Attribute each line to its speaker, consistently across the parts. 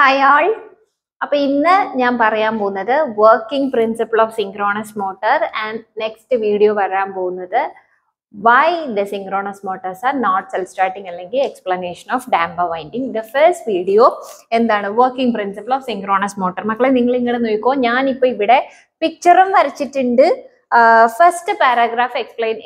Speaker 1: Hi ആൾ അപ്പൊ ഇന്ന് ഞാൻ പറയാൻ പോകുന്നത് working principle of synchronous motor and next video വരാൻ പോകുന്നത് why the synchronous motors are not self starting അല്ലെങ്കിൽ explanation of damper winding the first video എന്താണ്? Working principle of synchronous motor മക്കളെ നിങ്ങൾ ഇങ്ങോട്ട് ഞാൻ ഇപ്പൊ ഇവിടെ പിക്ചറും വരച്ചിട്ടുണ്ട്. ഫസ്റ്റ് പാരാഗ്രാഫ് എക്സ്പ്ലെയിൻ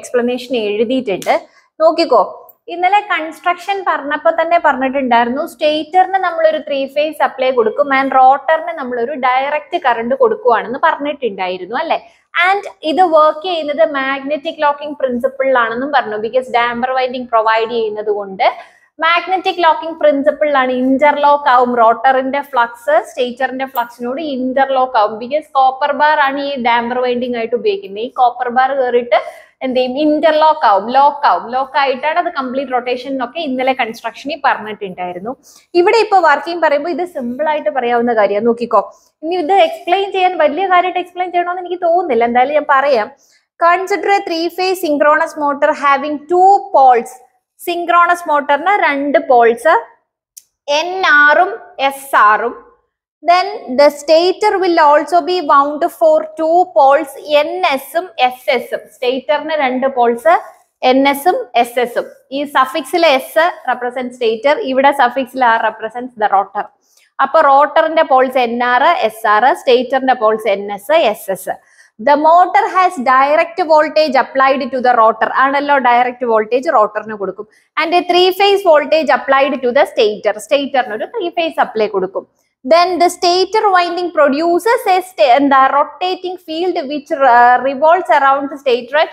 Speaker 1: എക്സ്പ്ലനേഷൻ എഴുതിയിട്ടുണ്ട്. നോക്കിക്കോ. ഇന്നലെ കൺസ്ട്രക്ഷൻ പറഞ്ഞപ്പോൾ തന്നെ പറഞ്ഞിട്ടുണ്ടായിരുന്നു സ്റ്റേറ്ററിന് നമ്മളൊരു ത്രീ ഫേസ് സപ്ലൈ കൊടുക്കും ആൻഡ് റോട്ടറിന് നമ്മളൊരു ഡയറക്റ്റ് കറണ്ട് കൊടുക്കുവാണെന്ന് പറഞ്ഞിട്ടുണ്ടായിരുന്നു അല്ലെ? ആൻഡ് ഇത് വർക്ക് ചെയ്യുന്നത് മാഗ്നറ്റിക് ലോക്കിംഗ് പ്രിൻസിപ്പിളിലാണെന്നും പറഞ്ഞു ബിക്കോസ് ഡാംബർ വൈൻഡിങ് പ്രൊവൈഡ് ചെയ്യുന്നത് കൊണ്ട്. മാഗ്നറ്റിക് ലോക്കിംഗ് പ്രിൻസിപ്പിളിലാണ് ഇന്റർലോക്ക് ആവും റോട്ടറിന്റെ ഫ്ലക്സ് സ്റ്റേറ്ററിന്റെ ഫ്ലക്സിനോട് ഇന്റർലോക്ക് ആവും ബിക്കോസ് കോപ്പർ ബാർ ആണ് ഈ ഡാംബർ വൈൻഡിങ് ആയിട്ട് ഉപയോഗിക്കുന്നത്. ഈ കോപ്പർ ബാർ കയറിയിട്ട് എന്ത് ചെയ്യും? ഇന്റർലോക്ക് ആവും ലോക്ക് ആവും. ലോക്ക് ആയിട്ടാണ് അത് കംപ്ലീറ്റ് റൊട്ടേഷൻ എന്നൊക്കെ ഇന്നലെ കൺസ്ട്രക്ഷനിൽ പറഞ്ഞിട്ടുണ്ടായിരുന്നു. ഇവിടെ ഇപ്പൊ വർക്കിംഗ് പറയുമ്പോൾ ഇത് സിമ്പിൾ ആയിട്ട് പറയാവുന്ന കാര്യം. നോക്കിക്കോ. ഇനി ഇത് എക്സ്പ്ലെയിൻ ചെയ്യാൻ വലിയ കാര്യമായിട്ട് എക്സ്പ്ലെയിൻ ചെയ്യണമെന്ന് എനിക്ക് തോന്നുന്നില്ല. എന്തായാലും ഞാൻ പറയാം. Consider a three phase synchronous motor having two poles synchronous മോട്ടറിന് രണ്ട് പോൾസ് എൻ ആറും എസ് ആറും then the stator will also be wound for two poles ns ഉം ss ഉം. സ്റ്റേറ്ററിന് രണ്ട് പോൾസ് എൻ എസും എസ് എസും ഈ സഫിക്സിലെ എസ് റെപ്രസെന്റ് സ്റ്റേറ്റർ ഇവിടെ സഫിക്സിൽ ആർ റെപ്രസെന്റ് ദ റോട്ടർ അപ്പൊ റോട്ടറിന്റെ poles N R S R സ്റ്റേറ്ററിന്റെ poles N S S S the motor has direct voltage applied to the rotor ആണല്ലോ ഡയറക്റ്റ് വോൾട്ടേജ് റോട്ടറിന് കൊടുക്കും. And three phase voltage applied to the stator സ്റ്റേറ്ററിന് ഒരു three phase supply കൊടുക്കും. Then the stator winding produces a sta- the rotating field which uh, revolves around the stator. At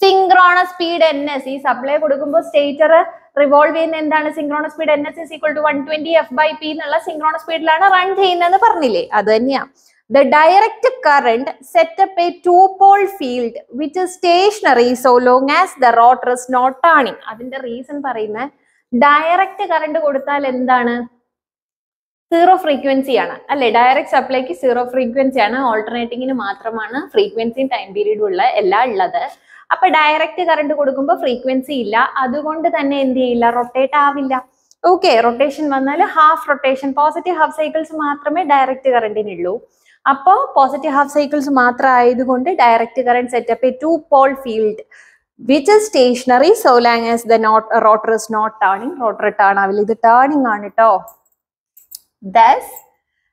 Speaker 1: synchronous speed ns. ഈ supply കൊടുക്കുമ്പോൾ stator revolve ചെയ്യുന്ന എന്താണ്? Synchronous speed N S is equal to one twenty F by P എന്നുള്ള synchronous സ്പീഡിലാണ് run ചെയ്യുന്നതെന്ന് പറഞ്ഞില്ലേ? അത് തന്നെയാ. The direct current setup a two pole field which stationary so long as the rotor is not turning അതിന്റെ reason പറയുന്നത് direct current കൊടുത്താൽ എന്താണ്? സീറോ ഫ്രീക്വൻസി ആണ്. അല്ലെ? ഡയറക്റ്റ് സപ്ലൈക്ക് സീറോ ഫ്രീക്വൻസി ആണ്. ഓൾട്ടർനേറ്റിംഗിന് മാത്രമാണ് ഫ്രീക്വൻസിയും ടൈം പീരീഡും ഉള്ള എല്ലാം ഉള്ളത്. അപ്പൊ ഡയറക്റ്റ് കറണ്ട് കൊടുക്കുമ്പോൾ ഫ്രീക്വൻസി ഇല്ല. അതുകൊണ്ട് തന്നെ എന്ത് ചെയ്യില്ല? റൊട്ടേറ്റ് ആവില്ല. ഓക്കെ റൊട്ടേഷൻ വന്നാൽ half rotation positive half cycles മാത്രമേ ഡയറക്റ്റ് കറണ്ടിനുള്ളൂ അപ്പോൾ പോസിറ്റീവ് ഹാഫ് സൈക്കിൾസ് മാത്രം ആയതുകൊണ്ട് direct current setup two pole field which is stationary so long as the not rotor is not turning rotor turn ആവില്ല. ഇത് turning ആണ് കേട്ടോ Thus,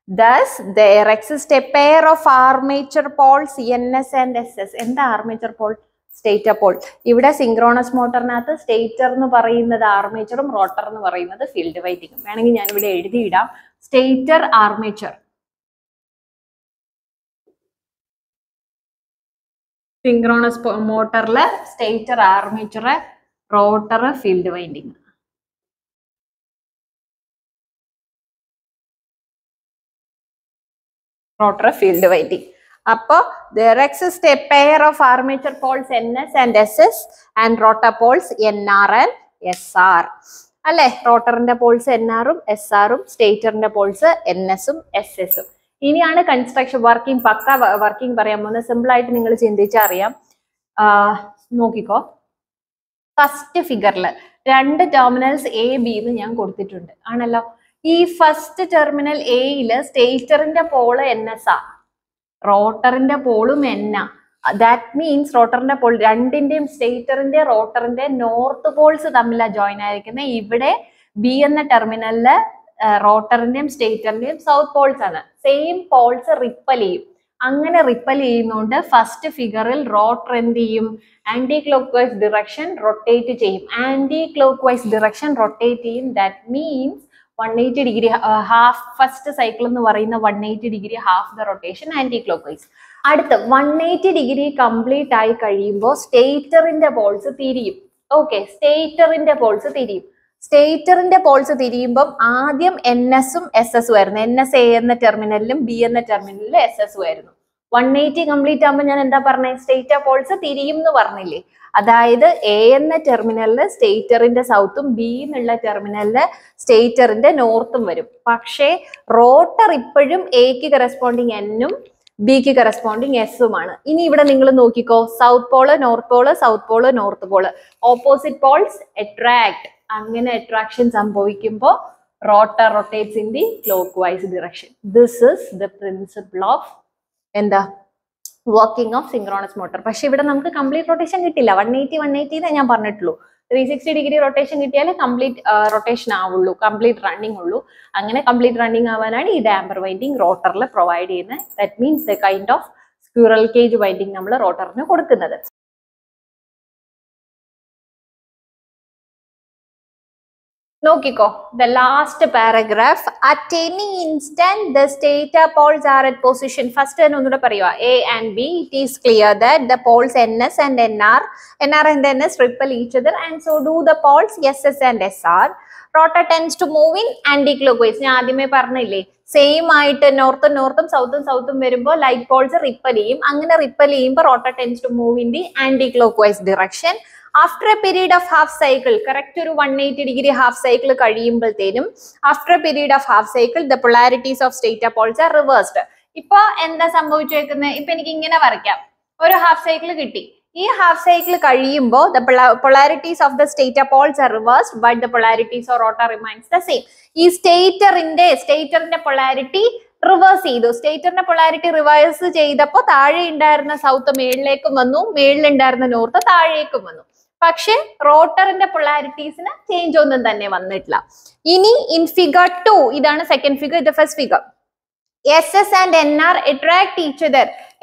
Speaker 1: thus there exists a pair of armature poles NS and SS. എന്താ armature pole stator pole ഇവിടെ synchronous മോട്ടറിനകത്ത് stator എന്ന് പറയുന്നത് ആർമേച്ചറും rotor എന്ന് പറയുന്നത് ഫീൽഡ് വൈറ്റിങ്ങും വേണമെങ്കിൽ ഞാൻ ഇവിടെ എഴുതിയിടാം stator armature synchronous മോട്ടറിൽ stator armature rotor field winding rotor field winding അപ്പോ there exist a pair of armature poles N and rotor poles N R and S R അല്ലെ? റോട്ടറിന്റെ പോൾസ് എൻ ആറും എസ് ആറും സ്റ്റേറ്ററിന്റെ പോൾസ് എൻ എസും S എസും ഇനിയാണ് construction working പക്ക working പറയാൻ പോകുന്നത്. സിമ്പിൾ ആയിട്ട് നിങ്ങൾ ചിന്തിച്ചറിയാം നോക്കിക്കോ. ഫസ്റ്റ് ഫിഗറിൽ രണ്ട് ടെർമിനൽസ് എ ബി എന്ന് ഞാൻ കൊടുത്തിട്ടുണ്ട്. ആണല്ലോ? ഈ ഫസ്റ്റ് ടെർമിനൽ എയിൽ സ്റ്റേറ്ററിന്റെ പോൾ എൻ എസ് ആ. റോട്ടറിന്റെ പോളും എൻ ദാറ്റ് മീൻസ് റോട്ടറിന്റെ പോൾ രണ്ടിന്റെയും സ്റ്റേറ്ററിന്റെ റോട്ടറിന്റെ നോർത്ത് പോൾസ് തമ്മിലാണ് ജോയിൻ ആയിരിക്കുന്നത് ഇവിടെ ബി എന്ന ടെർമിനലിൽ റോട്ടറിന്റെയും സ്റ്റേറ്ററിന്റെയും സൗത്ത് പോൾസ് ആണ്. സെയിം പോൾസ് റിപ്പൽ ചെയ്യും. അങ്ങനെ റിപ്പൽ ചെയ്യുന്നോണ്ട് ഫസ്റ്റ് ഫിഗറിൽ റോട്ടർ എന്ത് ചെയ്യും? Anti clock vice direction rotate ചെയ്യും. Anti clock vice direction rotate ചെയ്യും. That means one eighty degree half first cycle എന്ന് പറയുന്ന one eighty degree half the rotation anticlockwise അടുത്ത് വൺ എയ്റ്റി ഡിഗ്രി കംപ്ലീറ്റ് ആയി കഴിയുമ്പോൾ സ്റ്റേറ്ററിന്റെ പോൾസ് തിരിയും. ഓക്കെ സ്റ്റേറ്ററിന്റെ പോൾസ് തിരിയും. സ്റ്റേറ്ററിന്റെ പോൾസ് തിരിയുമ്പം ആദ്യം എൻ എസും എസ് എസും ആയിരുന്നു. എൻ എസ് എ എന്ന ടെർമിനലിലും ബി എന്ന ടെർമിനലിലും എസ് എസും ആയിരുന്നു. വൺ എയ്റ്റി കംപ്ലീറ്റ് ആകുമ്പോൾ ഞാൻ എന്താ പറഞ്ഞത് സ്റ്റേറ്റർ പോൾസ് തിരിയും എന്ന് പറഞ്ഞില്ലേ? അതായത് എ എന്ന ടെർമിനലിൽ സ്റ്റേറ്ററിന്റെ സൗത്തും ബി എന്നുള്ള ടെർമിനലിൽ സ്റ്റേറ്ററിന്റെ നോർത്തും വരും. പക്ഷേ റോട്ടർ ഇപ്പോഴും എക്ക് കറസ്പോണ്ടിങ് എന്നും ബിക്ക് കറസ്പോണ്ടിങ് എസുമാണ് ഇനി ഇവിടെ നിങ്ങൾ നോക്കിക്കോ. South pole north pole south pole north pole opposite poles attract അങ്ങനെ അട്രാക്ഷൻ സംഭവിക്കുമ്പോൾ rotor rotates in the clockwise direction. This is the principle of എന്താ വർക്കിംഗ് ഓഫ് സിങ്ക്രോണസ് മോട്ടർ പക്ഷെ ഇവിടെ നമുക്ക് കംപ്ലീറ്റ് റൊട്ടേഷൻ കിട്ടില്ല വൺ എയ്റ്റി വൺ എയ്റ്റി ഞാൻ പറഞ്ഞിട്ടുള്ളൂ. Three sixty degree rotation കിട്ടിയാലേ കംപ്ലീറ്റ് റൊട്ടേഷൻ ആവുള്ളൂ. കംപ്ലീറ്റ് റണ്ണിംഗ് ഉള്ളൂ. അങ്ങനെ കംപ്ലീറ്റ് റണ്ണിംഗ് ആവാനാണ് ഈ ഡാമ്പർ വൈൻഡിങ് റോട്ടറിൽ പ്രൊവൈഡ് ചെയ്യുന്നത്. That means the kind of squirrel cage winding നമ്മൾ റോട്ടറിന് കൊടുക്കുന്നത്. നോക്കിക്കോ. The last paragraph at any instant the stator poles are at position first തന്നെ ഒന്നുകൂടെ പറയുക A and B it is clear that the poles N S and N R N R and N S repel each other and so do the poles S S and S R rotor tends to move in anticlockwise ഞാൻ ആദ്യമേ പറഞ്ഞില്ലേ same ആയിട്ട് നോർത്തും നോർത്തും സൗത്തും സൗത്തും വരുമ്പോൾ light Paul's repel ചെയ്യും. അങ്ങനെ repel ചെയ്യുമ്പോൾ rotor tends to move in the anticlockwise direction after a period of half cycle correct ഒരു one eighty degree half cycle കഴിയുമ്പോഴത്തേനും after a period of half cycle the polarities of state of poles are reversed ഇപ്പൊ എന്താ സംഭവിച്ചേക്കുന്നത് ഇപ്പൊ എനിക്ക് ഇങ്ങനെ വരയ്ക്കാം. ഒരു half cycle കിട്ടി. ഈ ഹാഫ് സൈക്കിൾ കഴിയുമ്പോൾ the polarities of the stator poles are reversed but the polarities or rotor remains the same ഈ സ്റ്റേറ്ററിന്റെ സ്റ്റേറ്ററിന്റെ പൊളാരിറ്റി റിവേഴ്സ് ചെയ്തു. സ്റ്റേറ്ററിന്റെ പൊളാരിറ്റി റിവേഴ്സ് ചെയ്തപ്പോൾ താഴെ ഉണ്ടായിരുന്ന സൗത്ത് മേളിലേക്കും വന്നു മേളിലുണ്ടായിരുന്ന നോർത്ത് താഴേക്കും വന്നു. പക്ഷെ റോട്ടറിന്റെ പൊളാരിറ്റീസിന് ചേഞ്ച് ഒന്നും തന്നെ വന്നിട്ടില്ല. ഇനി ഇൻ ഫിഗർ ടു ഇതാണ് സെക്കൻഡ് ഫിഗർ ഇത് first figure S S and N R attract each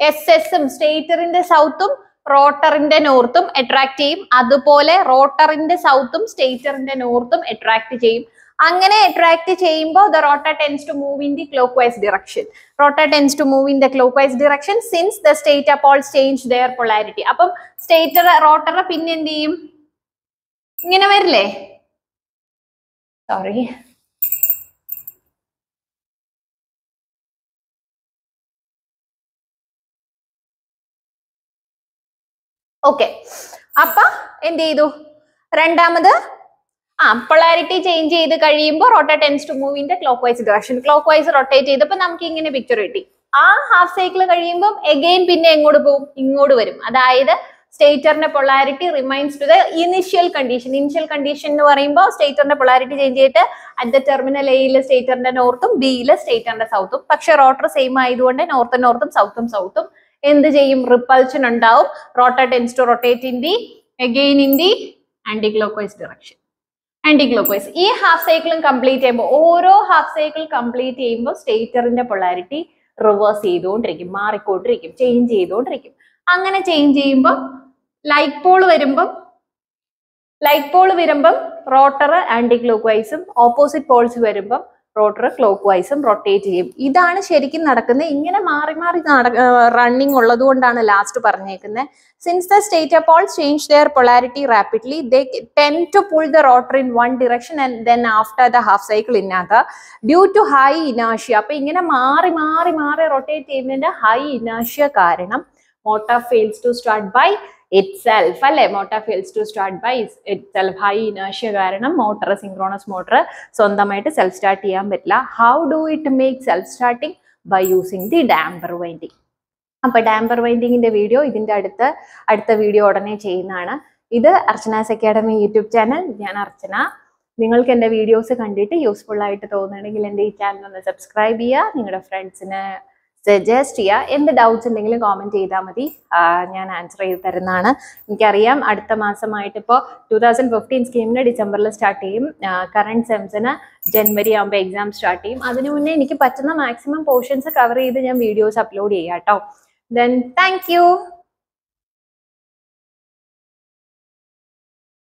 Speaker 1: S എസും സ്റ്റേറ്ററിന്റെ സൗത്തും റോട്ടറിന്റെ നോർത്തും അട്രാക്ട് ചെയ്യും. അതുപോലെ റോട്ടറിന്റെ സൗത്തും സ്റ്റേറ്ററിന്റെ നോർത്തും അട്രാക്ട് ചെയ്യും. അങ്ങനെ അട്രാക്ട് ചെയ്യുമ്പോൾ the rotor tends to move in the clockwise direction rotor tends to move in the clockwise direction since the state poles change their polarity അപ്പം stator rotor പിന്നെ എന്ത് ചെയ്യും? ഇങ്ങനെ വരില്ലേ? സോറി ഓക്കെ അപ്പൊ എന്ത് ചെയ്തു? രണ്ടാമത് ആ പൊളാരിറ്റി ചേഞ്ച് ചെയ്ത് കഴിയുമ്പോൾ rotor tends to move in clockwise direction clockwise rotate ചെയ്തപ്പോൾ നമുക്ക് ഇങ്ങനെ പിക്ചർ കിട്ടി. ആ ഹാഫ് സൈക്കിൾ കഴിയുമ്പോൾ എഗെയിൻ പിന്നെ എങ്ങോട്ട് പോകും? ഇങ്ങോട്ട് വരും. അതായത് സ്റ്റേറ്ററിന്റെ polarity remains to the initial condition initial condition എന്ന് പറയുമ്പോൾ സ്റ്റേറ്ററിന്റെ പൊളാരിറ്റി ചേഞ്ച് ചെയ്തിട്ട് അറ്റ് ദ ടെർമിനൽ എയിൽ സ്റ്റേറ്ററിന്റെ നോർത്തും ബിയിൽ സ്റ്റേറ്ററിന്റെ സൗത്തും പക്ഷെ റോട്ടർ സെയിം ആയതുകൊണ്ട് നോർത്തും നോർത്തും സൗത്തും സൗത്തും എന്ത് ചെയ്യും? റിപ്പൾഷൻ ഉണ്ടാവും. Rotor tends to rotate in the again in the anticlockwise direction anticlockwise ഈ ഹാഫ് സൈക്കിളും കംപ്ലീറ്റ് ചെയ്യുമ്പോൾ ഓരോ ഹാഫ് സൈക്കിൾ കംപ്ലീറ്റ് ചെയ്യുമ്പോൾ സ്റ്റേറ്ററിന്റെ പൊളാരിറ്റി റിവേഴ്സ് ചെയ്തുകൊണ്ടിരിക്കും. മാറിക്കൊണ്ടിരിക്കും. ചേഞ്ച് ചെയ്തുകൊണ്ടിരിക്കും. അങ്ങനെ ചേഞ്ച് ചെയ്യുമ്പോൾ ലൈറ്റ് പോൾ വരുമ്പം ലൈറ്റ് പോൾ വരുമ്പം റോട്ടർ ആന്റി ക്ലോക്ക് വൈസും ഓപ്പോസിറ്റ് പോൾസ് വരുമ്പം റോട്ടർ ക്ലോക്ക് വൈസും റൊട്ടേറ്റ് ചെയ്യും. ഇതാണ് ശരിക്കും നടക്കുന്നത്. ഇങ്ങനെ മാറി മാറി റണ്ണിങ് ഉള്ളത് കൊണ്ടാണ് ലാസ്റ്റ് പറഞ്ഞേക്കുന്നത് since the state poles change their polarity rapidly they tend to pull the rotor in one direction and then after the half cycle ഇന്നാത്ത due to high ഇനാഷ്യ അപ്പൊ ഇങ്ങനെ മാറി മാറി മാറി റൊട്ടേറ്റ് ചെയ്യുന്നതിന്റെ ഹൈ ഇനാഷ്യ കാരണം motor fails to start by itself അല്ലെ? Motor fails to start by itself high ഇനേഷ്യ കാരണം മോട്ടർ സിങ്ക്രോണസ് മോട്ടർ സ്വന്തമായിട്ട് സെൽഫ് സ്റ്റാർട്ട് ചെയ്യാൻ പറ്റില്ല. How do it make self starting by using the damper winding അപ്പൊ damper വൈൻഡിങ്ങിന്റെ video ഇതിന്റെ അടുത്ത് അടുത്ത വീഡിയോ ഉടനെ ചെയ്യുന്നതാണ്. ഇത് അർച്ചനാസ് അക്കാഡമി യൂട്യൂബ് ചാനൽ ഞാൻ അർച്ചന. നിങ്ങൾക്ക് എന്റെ വീഡിയോസ് കണ്ടിട്ട് യൂസ്ഫുൾ ആയിട്ട് തോന്നുന്നുണ്ടെങ്കിൽ എന്റെ ഈ ചാനൽ ഒന്ന് സബ്സ്ക്രൈബ് ചെയ്യുക. നിങ്ങളുടെ ഫ്രണ്ട്സിന് സജസ്റ്റ് ചെയ്യുക എന്ത് ഡൗട്ട്സ് ഉണ്ടെങ്കിലും കോമെന്റ് ചെയ്താൽ മതി. ഞാൻ ആൻസർ ചെയ്ത് തരുന്നതാണ്. എനിക്കറിയാം അടുത്ത മാസമായിട്ട് ഇപ്പോൾ ടൂ തൗസൻഡ് ഫിഫ്റ്റീൻ സ്കീമിന് ഡിസംബറിൽ സ്റ്റാർട്ട് ചെയ്യും. കറണ്ട് സെംസിന് ജനുവരി ആകുമ്പോൾ എക്സാം സ്റ്റാർട്ട് ചെയ്യും. അതിനു മുന്നേ എനിക്ക് പറ്റുന്ന മാക്സിമം പോർഷൻസ് കവർ ചെയ്ത് ഞാൻ വീഡിയോസ് അപ്ലോഡ് ചെയ്യാം കേട്ടോ ദെൻ താങ്ക്